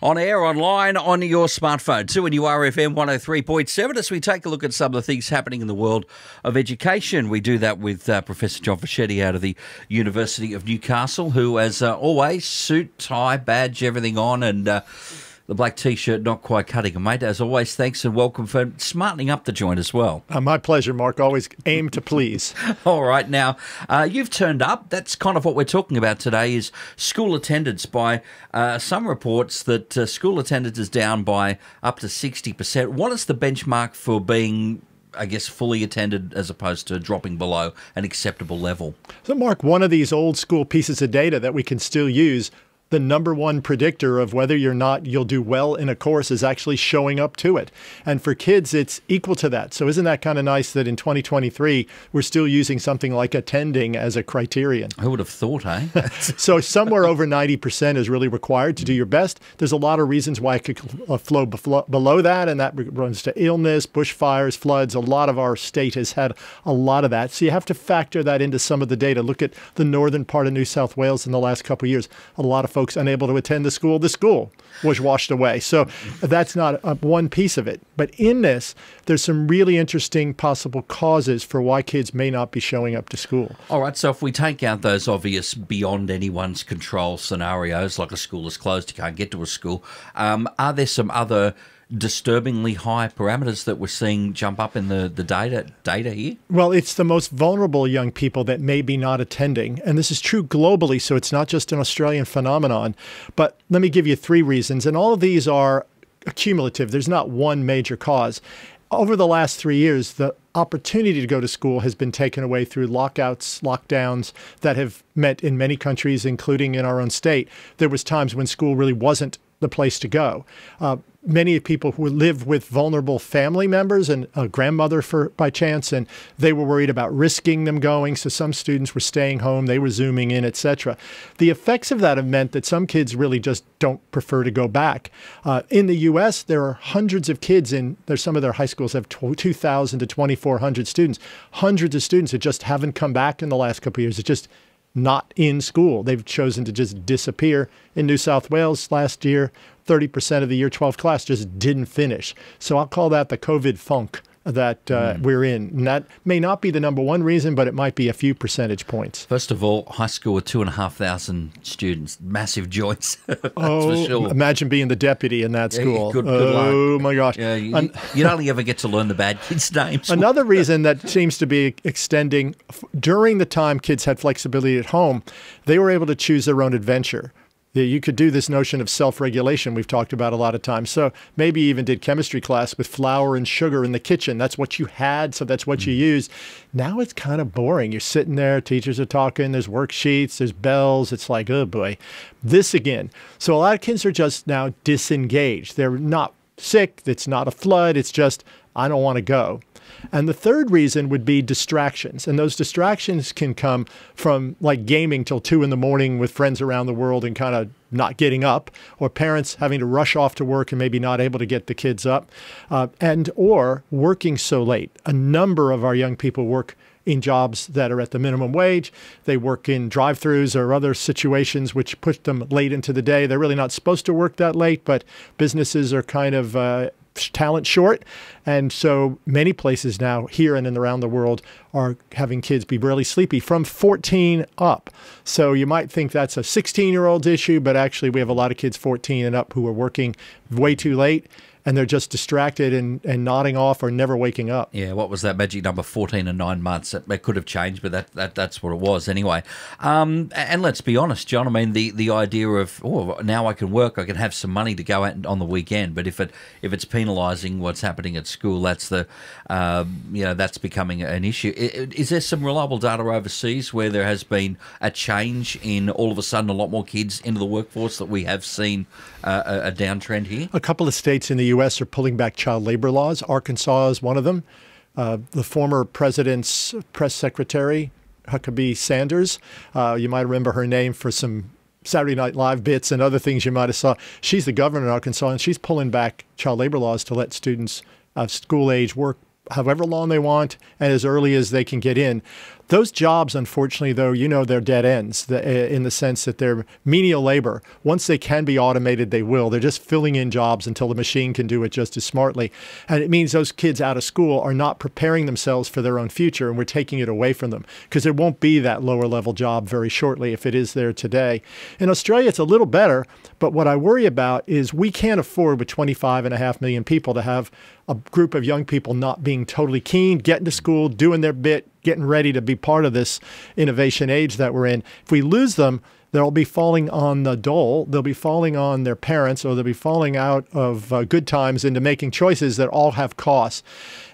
On air, online, on your smartphone. 2NURFM 103.7 as we take a look at some of the things happening in the world of education. We do that with uh, Professor John Fischetti out of the University of Newcastle, who, as uh, always, suit, tie, badge, everything on, and uh, the black t-shirt not quite cutting it, mate. As always, thanks and welcome for smartening up the joint as well. Uh, my pleasure, Mark. Always aim to please. All right, now uh, you've turned up. That's kind of what we're talking about today. Is school attendance by uh, some reports that uh, school attendance is down by up to sixty percent. What is the benchmark for being I guess, fully attended as opposed to dropping below an acceptable level. So, Mark, one of these old school pieces of data that we can still use the number one predictor of whether you're not you'll do well in a course is actually showing up to it. And for kids, it's equal to that. So isn't that kind of nice that in 2023 we're still using something like attending as a criterion? Who would have thought, eh? so somewhere over 90% is really required to do your best. There's a lot of reasons why it could uh, flow below that, and that runs to illness, bushfires, floods. A lot of our state has had a lot of that. So you have to factor that into some of the data. Look at the northern part of New South Wales in the last couple of years. A lot of folks unable to attend the school, the school was washed away. So that's not a, one piece of it. But in this, there's some really interesting possible causes for why kids may not be showing up to school. All right. So if we take out those obvious beyond anyone's control scenarios, like a school is closed, you can't get to a school, um, are there some other disturbingly high parameters that we're seeing jump up in the, the data data here? Well, it's the most vulnerable young people that may be not attending. And this is true globally, so it's not just an Australian phenomenon. But let me give you three reasons. And all of these are cumulative. There's not one major cause. Over the last three years, the opportunity to go to school has been taken away through lockouts, lockdowns that have meant in many countries, including in our own state, there was times when school really wasn't the place to go. Uh, many people who live with vulnerable family members and a grandmother for by chance and they were worried about risking them going so some students were staying home they were zooming in etc the effects of that have meant that some kids really just don't prefer to go back. Uh, in the us there are hundreds of kids in there's some of their high schools have 2000 to 2400 students. Hundreds of students that just haven't come back in the last couple of years. It just not in school. They've chosen to just disappear. In New South Wales last year, 30% of the year 12 class just didn't finish. So I'll call that the COVID funk that uh, mm. we're in. And that may not be the number one reason, but it might be a few percentage points. First of all, high school with two and a half thousand students, massive joints. oh, sure. imagine being the deputy in that school. Yeah, good, good oh luck. my gosh! Yeah, you, you only ever get to learn the bad kids' names. Another reason that seems to be extending during the time kids had flexibility at home, they were able to choose their own adventure you could do this notion of self-regulation we've talked about a lot of times. So maybe even did chemistry class with flour and sugar in the kitchen. That's what you had, so that's what mm. you use. Now it's kind of boring. You're sitting there, teachers are talking, there's worksheets, there's bells. It's like, oh boy, this again. So a lot of kids are just now disengaged. They're not sick. It's not a flood. It's just, I don't want to go. And the third reason would be distractions. And those distractions can come from like gaming till two in the morning with friends around the world and kind of not getting up, or parents having to rush off to work and maybe not able to get the kids up, uh, and or working so late. A number of our young people work in jobs that are at the minimum wage. They work in drive throughs or other situations which push them late into the day. They're really not supposed to work that late, but businesses are kind of uh, talent short. And so many places now here and in around the world are having kids be really sleepy from 14 up. So you might think that's a 16 year old issue, but actually we have a lot of kids 14 and up who are working way too late and they're just distracted and, and nodding off or never waking up. Yeah, what was that magic number? 14 and nine months. It, it could have changed, but that, that that's what it was anyway. Um, and let's be honest, John, I mean, the, the idea of, oh, now I can work, I can have some money to go out on the weekend, but if it if it's penalising what's happening at school, that's the, uh, you know, that's becoming an issue. Is there some reliable data overseas where there has been a change in all of a sudden a lot more kids into the workforce that we have seen uh, a, a downtrend here? A couple of states in the U.S. U.S. are pulling back child labor laws. Arkansas is one of them. Uh, the former president's press secretary, Huckabee Sanders, uh, you might remember her name for some Saturday Night Live bits and other things you might have saw. She's the governor in Arkansas, and she's pulling back child labor laws to let students of school age work however long they want and as early as they can get in. Those jobs, unfortunately, though, you know, they're dead ends eh, in the sense that they're menial labor. Once they can be automated, they will. They're just filling in jobs until the machine can do it just as smartly. And it means those kids out of school are not preparing themselves for their own future, and we're taking it away from them because there won't be that lower level job very shortly if it is there today. In Australia, it's a little better, but what I worry about is we can't afford with 25 and a half million people to have a group of young people not being totally keen, getting to school, doing their bit, getting ready to be part of this innovation age that we're in. If we lose them, they'll be falling on the dole. They'll be falling on their parents, or they'll be falling out of uh, good times into making choices that all have costs.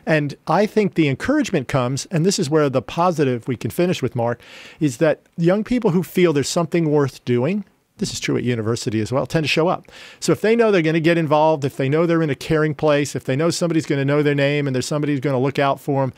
And I think the encouragement comes, and this is where the positive we can finish with, Mark, is that young people who feel there's something worth doing, this is true at university as well, tend to show up. So if they know they're going to get involved, if they know they're in a caring place, if they know somebody's going to know their name and there's somebody who's going to look out for them,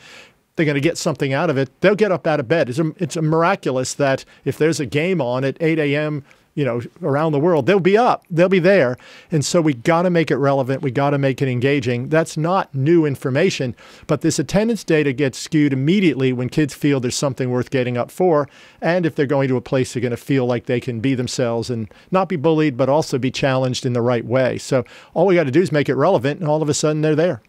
they're going to get something out of it. They'll get up out of bed. It's a, it's a miraculous that if there's a game on at 8 a.m., you know, around the world, they'll be up, they'll be there. And so we got to make it relevant. We got to make it engaging. That's not new information, but this attendance data gets skewed immediately when kids feel there's something worth getting up for. And if they're going to a place, they're going to feel like they can be themselves and not be bullied, but also be challenged in the right way. So all we got to do is make it relevant, and all of a sudden they're there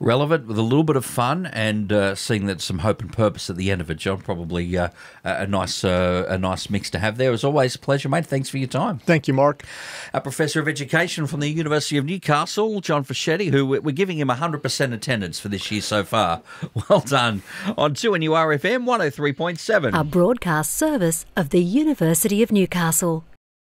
relevant with a little bit of fun and uh, seeing that some hope and purpose at the end of it, John. Probably uh, a nice uh, a nice mix to have there. As always, a pleasure, mate. Thanks for your time. Thank you, Mark. A professor of education from the University of Newcastle, John Fischetti, who we're giving him 100% attendance for this year so far. Well done. On 2NURFM 103.7. A broadcast service of the University of Newcastle.